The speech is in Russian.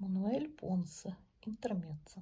мануэль понсе интермеццо